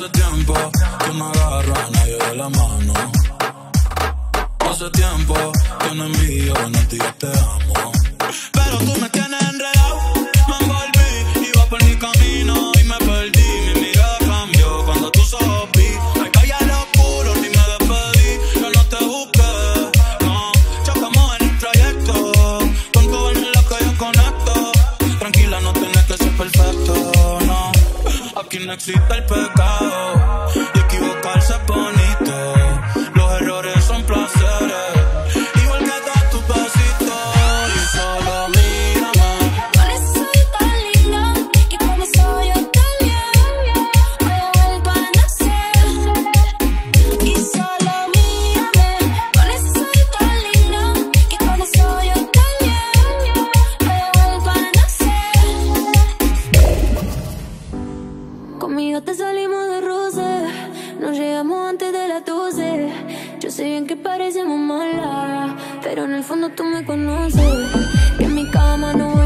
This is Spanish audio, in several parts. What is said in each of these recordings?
Hace tiempo que me agarro a nadie de la mano. Hace tiempo que no envío, no te amo. Conmigo te salimos de roce, nos llegamos antes de las 12. Yo sé bien que parecemos malas, pero en el fondo tú me conoces. Que en mi cama no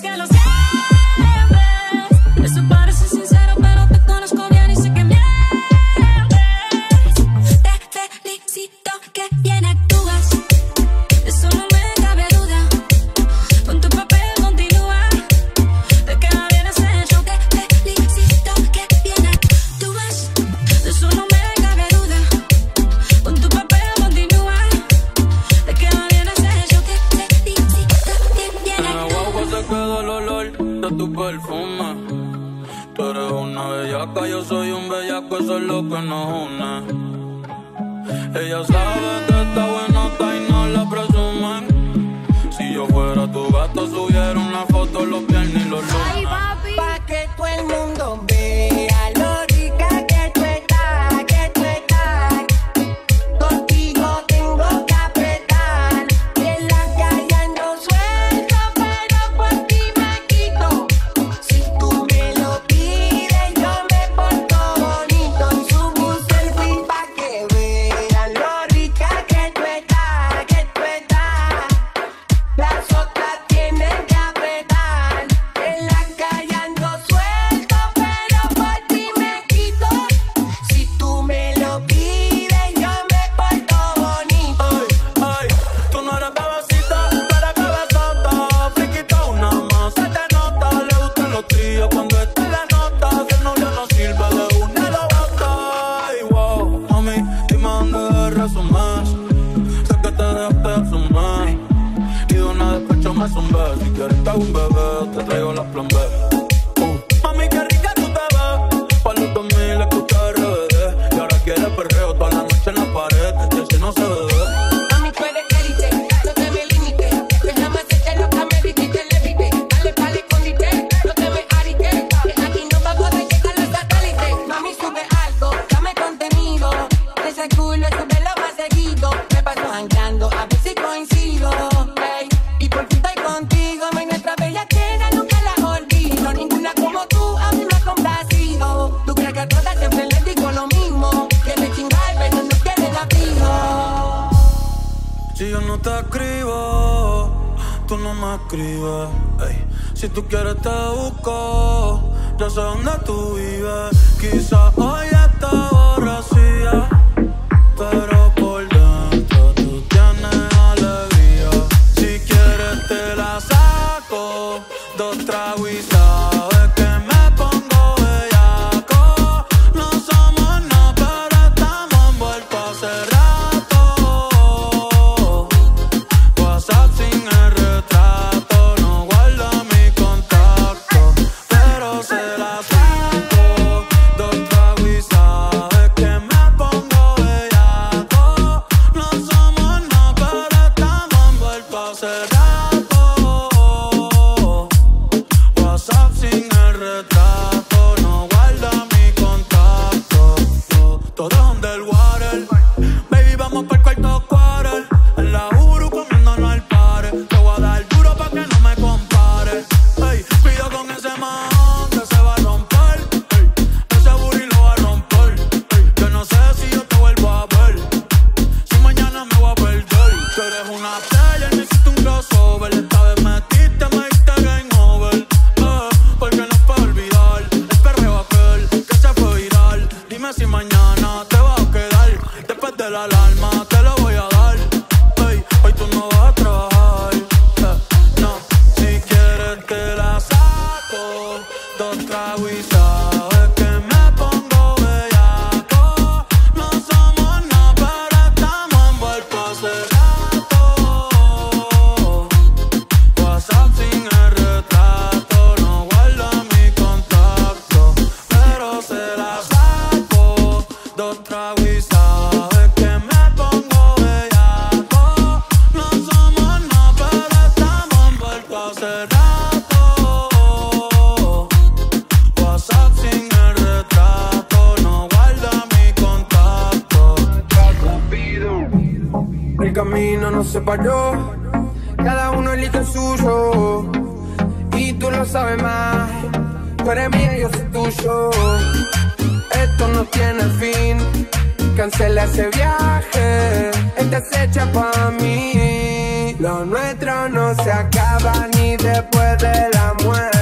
que lo sé. Si tú quieres te busco, ya sé dónde tú vives. Quizás si mañana te vas a quedar. Después de la alarma te lo Esto no tiene fin. Cancela ese viaje. Esta hecha para mí. Lo nuestro no se acaba ni después de la muerte.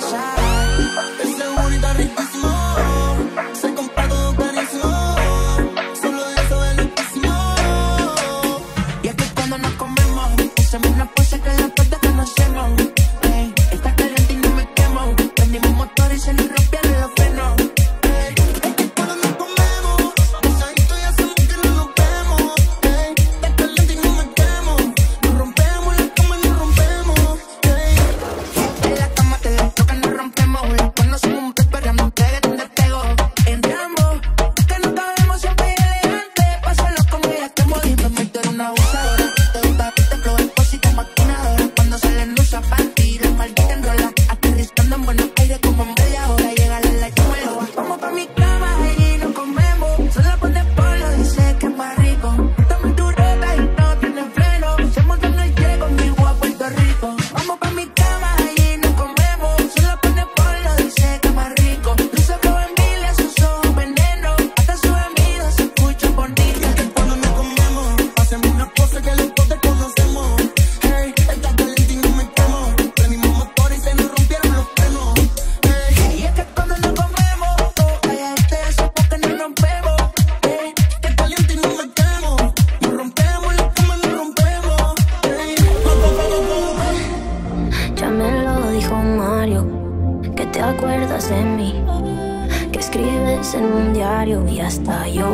Sin la un diario y hasta lloras por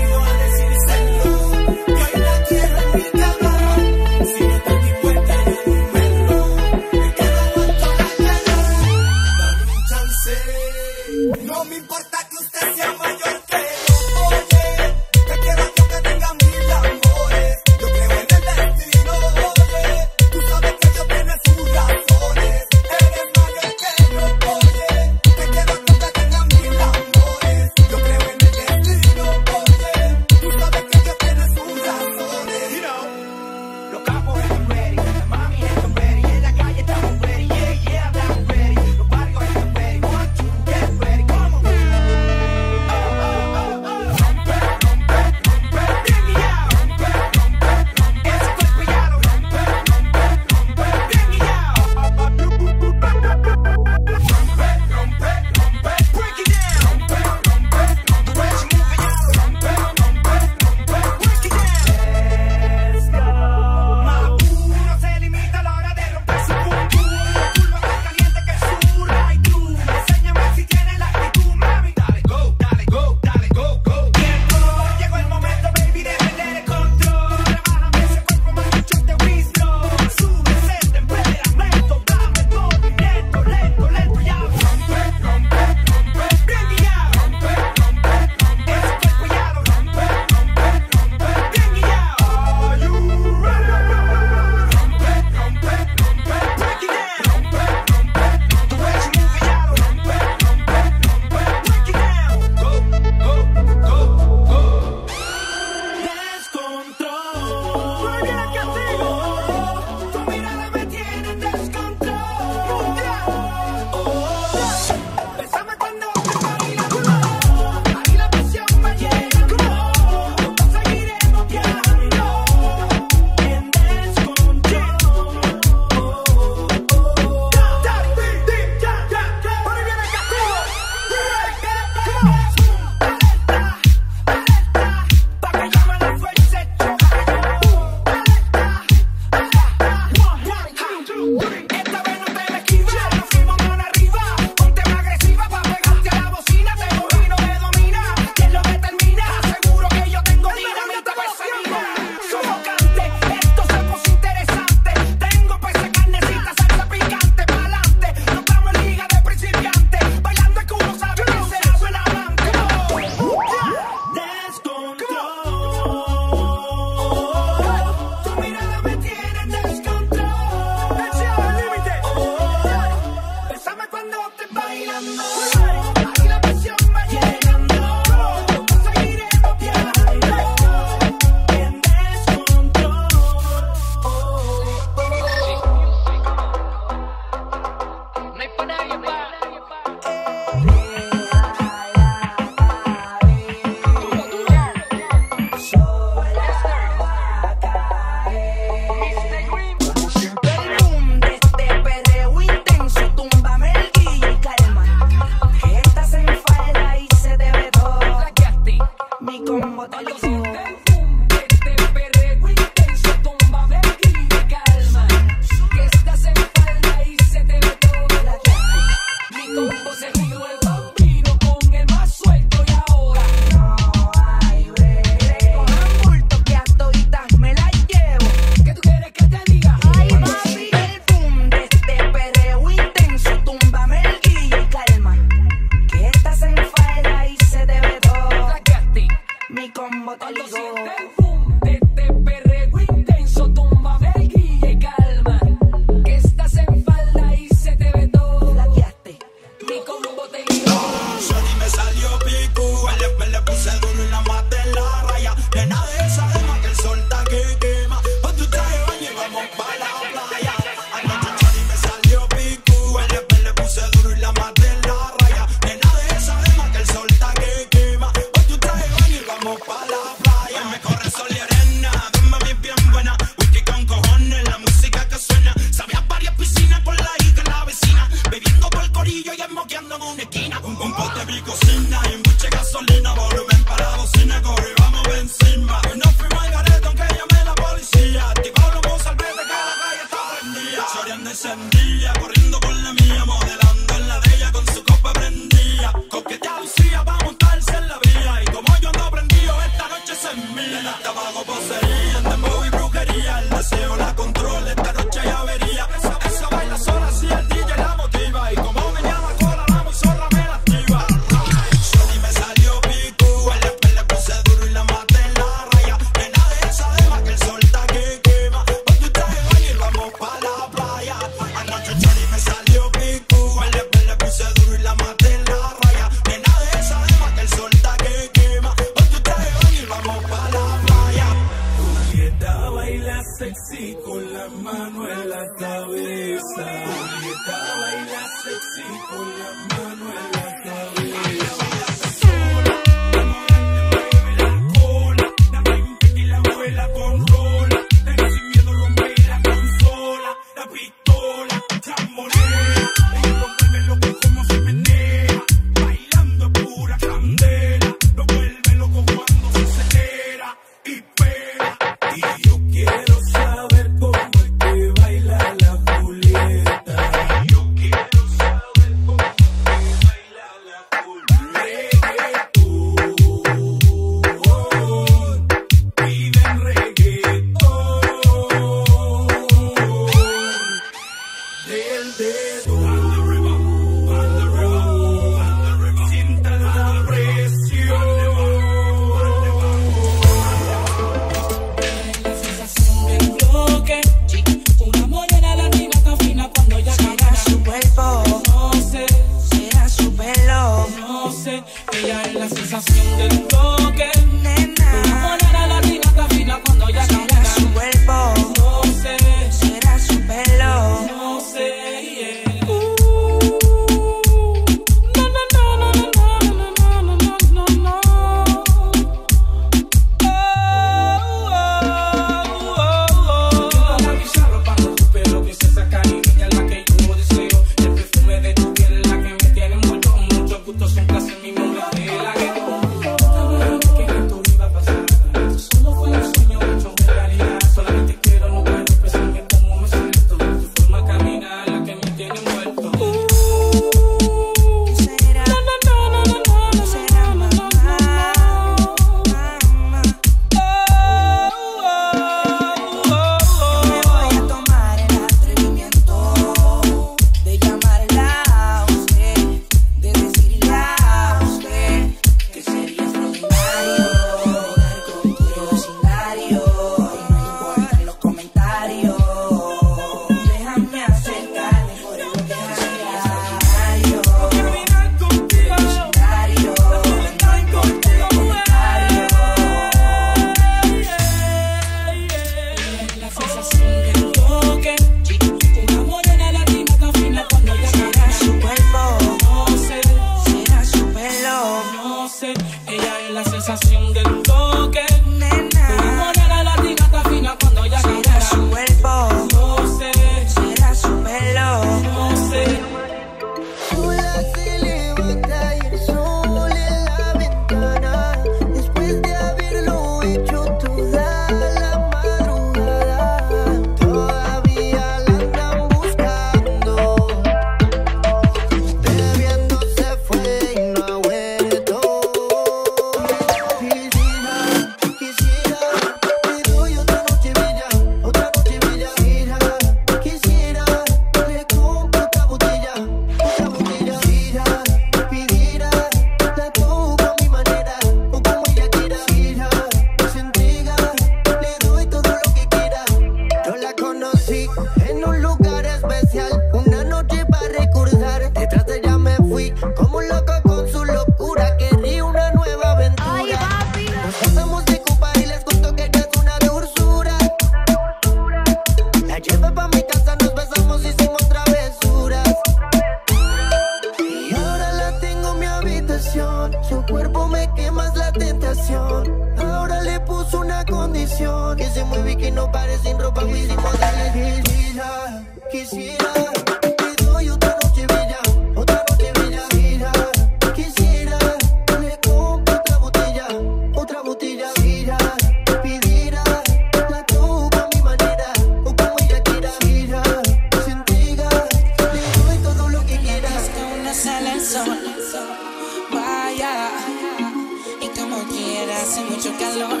hace mucho calor.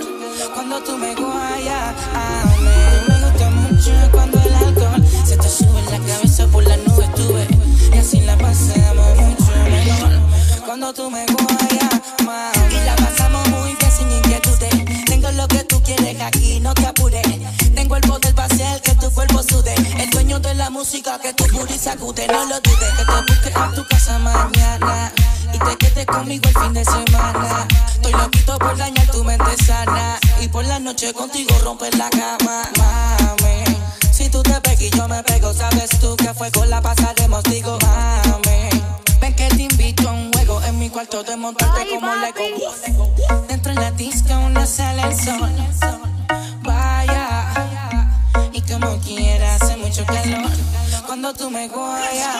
Cuando tú me guayas, amén. Me gusta mucho cuando el alcohol se te sube en la cabeza por las nubes, tuve. Y así la pasamos mucho mejor. Cuando tú me guayas. Y la pasamos muy bien sin inquietudes. Tengo lo que tú quieres aquí, no te apures. Tengo el poder para hacer que tu cuerpo sude. El dueño de la música que tu booty sacude. No lo dudes, que te busque a tu casa mañana. Y te quedes conmigo el fin de semana. Estoy loquito por dañar tu mente sana. Y por la noche contigo romper la cama, mami. Si tú te pegas y yo me pego, sabes tú que fue con la pasaremos, digo, mami. Ven que te invito a un juego en mi cuarto de montarte como Lego. Dentro de la disco uno sale el sol. Vaya, y como quiera, hace mucho calor. Cuando tú me guayas,